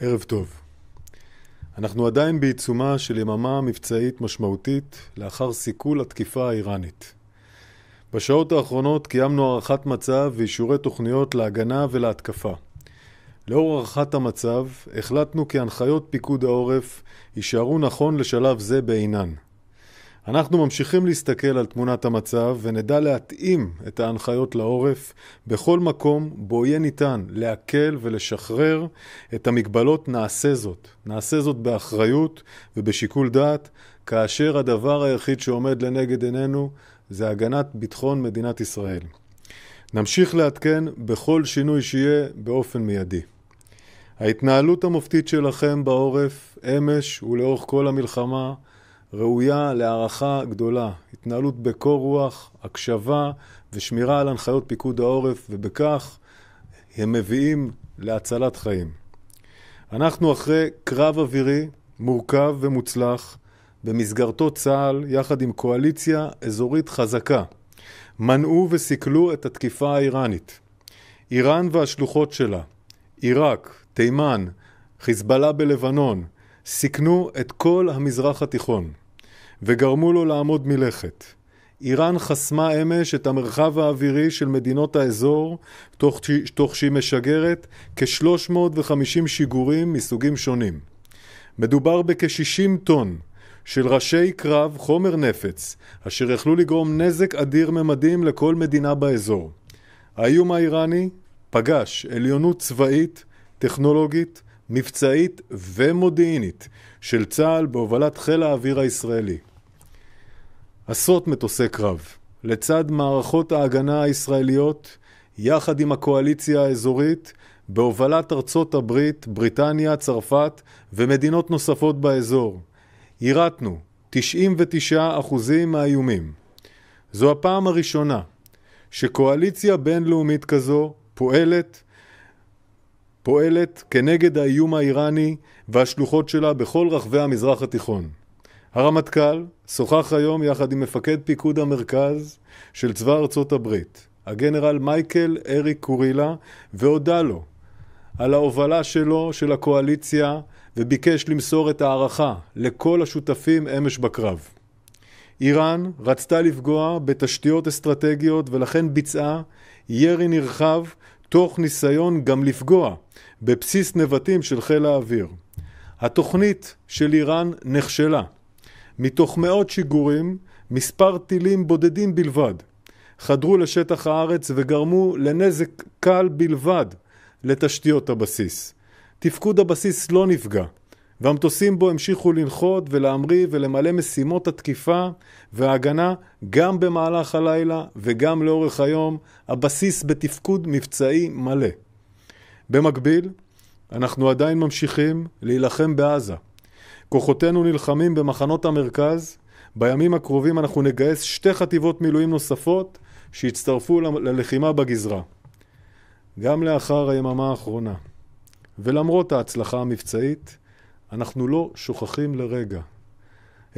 ערב טוב. אנחנו עדיין בעיצומה של יממה מבצעית משמעותית לאחר סיכול התקיפה האיראנית. בשעות האחרונות קיימנו הערכת מצב ואישורי תוכניות להגנה ולהתקפה. לאור הערכת המצב, החלטנו כי הנחיות פיקוד העורף יישארו נכון לשלב זה בעינן. אנחנו ממשיכים להסתכל על תמונת המצב ונדע להתאים את ההנחיות לעורף בכל מקום בו יהיה ניתן להקל ולשחרר את המגבלות נעשה זאת. נעשה זאת באחריות ובשיקול דעת כאשר הדבר היחיד שעומד לנגד עינינו זה הגנת ביטחון מדינת ישראל. נמשיך לעדכן בכל שינוי שיהיה באופן מיידי. ההתנהלות המופתית שלכם בעורף אמש ולאורך כל המלחמה ראויה להערכה גדולה, התנהלות בקור רוח, הקשבה ושמירה על הנחיות פיקוד העורף, ובכך הם מביאים להצלת חיים. אנחנו אחרי קרב אווירי מורכב ומוצלח, במסגרתו צה"ל, יחד עם קואליציה אזורית חזקה, מנעו וסיכלו את התקיפה האיראנית. איראן והשלוחות שלה, עיראק, תימן, חיזבאללה בלבנון, סיכנו את כל המזרח התיכון וגרמו לו לעמוד מלכת. איראן חסמה אמש את המרחב האווירי של מדינות האזור תוך, תוך שהיא משגרת כ-350 שיגורים מסוגים שונים. מדובר בכ-60 טון של ראשי קרב חומר נפץ אשר יכלו לגרום נזק אדיר ממדים לכל מדינה באזור. האיום האיראני פגש עליונות צבאית, טכנולוגית, מבצעית ומודיעינית של צה"ל בהובלת חיל האוויר הישראלי. עשרות מטוסי קרב, לצד מערכות ההגנה הישראליות, יחד עם הקואליציה האזורית, בהובלת ארצות הברית, בריטניה, צרפת ומדינות נוספות באזור. יירטנו 99% מהאיומים. זו הפעם הראשונה שקואליציה בינלאומית כזו פועלת פועלת כנגד האיום האיראני והשלוחות שלה בכל רחבי המזרח התיכון. הרמטכ"ל שוחח היום יחד עם מפקד פיקוד המרכז של צבא ארצות הברית, הגנרל מייקל אריק קורילה, והודה לו על ההובלה שלו, של הקואליציה, וביקש למסור את הערכה לכל השותפים אמש בקרב. איראן רצתה לפגוע בתשתיות אסטרטגיות ולכן ביצעה ירי נרחב תוך ניסיון גם לפגוע בבסיס נבטים של חיל האוויר. התוכנית של איראן נכשלה. מתוך מאות שיגורים, מספר טילים בודדים בלבד חדרו לשטח הארץ וגרמו לנזק קל בלבד לתשתיות הבסיס. תפקוד הבסיס לא נפגע, והמטוסים בו המשיכו לנחות ולהמריא ולמלא משימות התקיפה וההגנה גם במהלך הלילה וגם לאורך היום, הבסיס בתפקוד מבצעי מלא. במקביל, אנחנו עדיין ממשיכים להילחם בעזה. כוחותינו נלחמים במחנות המרכז, בימים הקרובים אנחנו נגייס שתי חטיבות מילואים נוספות שיצטרפו ללחימה בגזרה. גם לאחר היממה האחרונה, ולמרות ההצלחה המבצעית, אנחנו לא שוכחים לרגע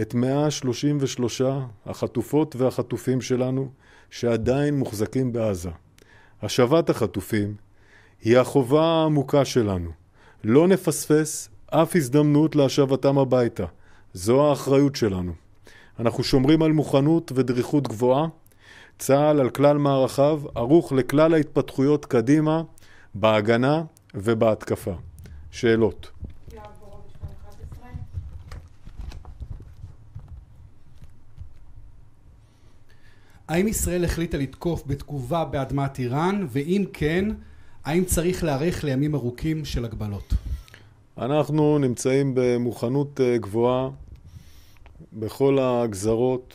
את 133 החטופות והחטופים שלנו שעדיין מוחזקים בעזה. השבת החטופים היא החובה העמוקה שלנו. לא נפספס אף הזדמנות להשבתם הביתה. זו האחריות שלנו. אנחנו שומרים על מוכנות ודריכות גבוהה. צה"ל על כלל מערכיו ערוך לכלל ההתפתחויות קדימה בהגנה ובהתקפה. שאלות. האם ישראל החליטה לתקוף בתגובה באדמת איראן, ואם כן, האם צריך להיערך לימים ארוכים של הגבלות? אנחנו נמצאים במוכנות אה, גבוהה בכל הגזרות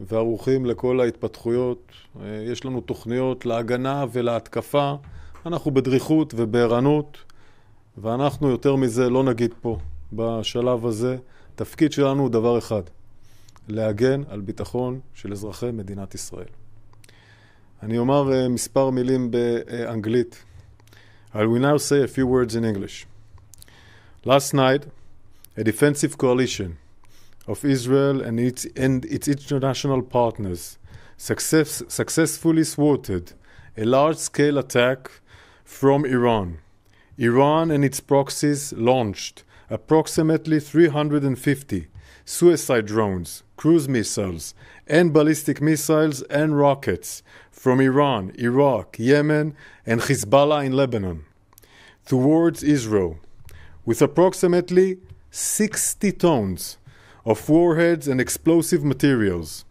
וערוכים לכל ההתפתחויות. אה, יש לנו תוכניות להגנה ולהתקפה. אנחנו בדריכות ובערנות, ואנחנו יותר מזה לא נגיד פה בשלב הזה. תפקיד שלנו הוא דבר אחד, להגן על ביטחון של אזרחי מדינת ישראל. אני אומר uh, מספר מילים באנגלית. I will now say a few words in English. Last night, a defensive coalition of Israel and its, and its international partners success, successfully thwarted a large scale attack from Iran. Iran and its proxies launched approximately 350 suicide drones, cruise missiles, and ballistic missiles and rockets from Iran, Iraq, Yemen, and Hezbollah in Lebanon towards Israel, with approximately 60 tons of warheads and explosive materials.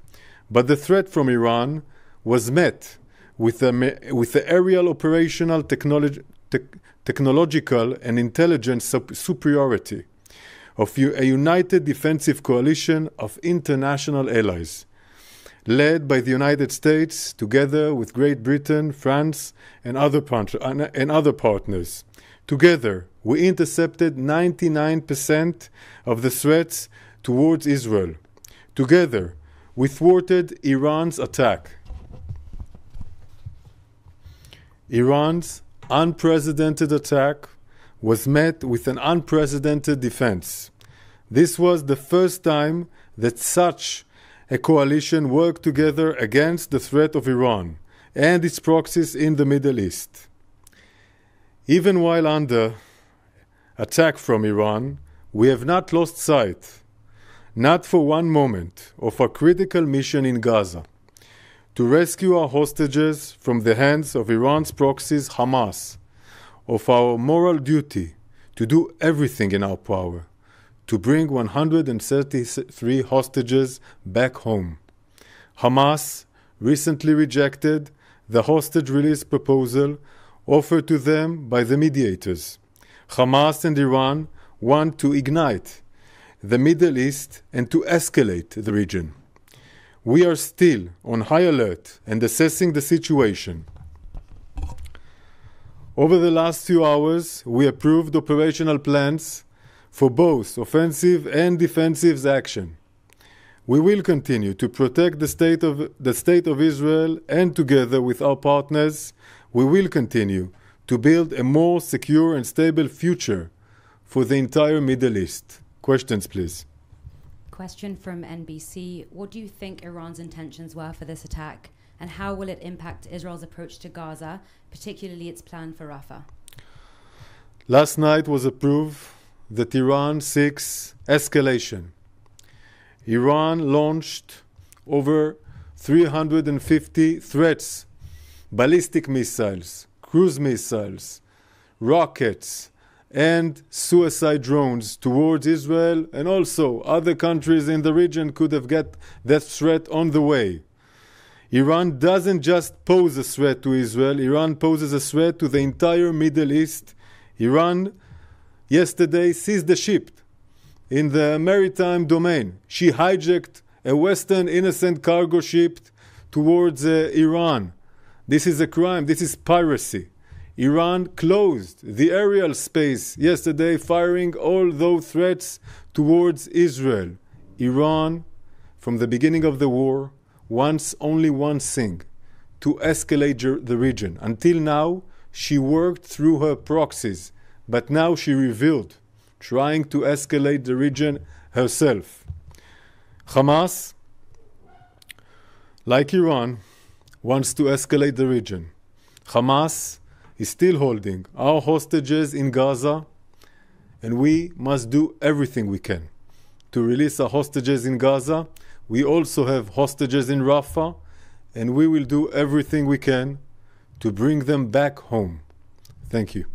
But the threat from Iran was met with the, with the aerial operational technology, te- technological and intelligence sup- superiority of a united defensive coalition of international allies, led by the United States together with Great Britain, France, and other, and other partners. Together, we intercepted 99% of the threats towards Israel. Together, we thwarted Iran's attack. Iran's unprecedented attack was met with an unprecedented defense. This was the first time that such a coalition worked together against the threat of Iran and its proxies in the Middle East. Even while under attack from Iran, we have not lost sight, not for one moment, of our critical mission in Gaza to rescue our hostages from the hands of Iran's proxies, Hamas, of our moral duty to do everything in our power to bring 133 hostages back home. Hamas recently rejected the hostage release proposal offered to them by the mediators. Hamas and Iran want to ignite the Middle East and to escalate the region. We are still on high alert and assessing the situation. Over the last few hours, we approved operational plans for both offensive and defensive action. We will continue to protect the state of the state of Israel and together with our partners we will continue to build a more secure and stable future for the entire Middle East. Questions, please. Question from NBC What do you think Iran's intentions were for this attack, and how will it impact Israel's approach to Gaza, particularly its plan for Rafah? Last night was a proof that Iran seeks escalation. Iran launched over 350 threats ballistic missiles, cruise missiles, rockets, and suicide drones towards Israel and also other countries in the region could have got that threat on the way. Iran doesn't just pose a threat to Israel, Iran poses a threat to the entire Middle East. Iran yesterday seized the ship in the maritime domain. She hijacked a Western innocent cargo ship towards uh, Iran. This is a crime. This is piracy. Iran closed the aerial space yesterday, firing all those threats towards Israel. Iran, from the beginning of the war, wants only one thing to escalate the region. Until now, she worked through her proxies, but now she revealed, trying to escalate the region herself. Hamas, like Iran, wants to escalate the region. Hamas is still holding our hostages in Gaza, and we must do everything we can to release our hostages in Gaza. We also have hostages in Rafah, and we will do everything we can to bring them back home. Thank you.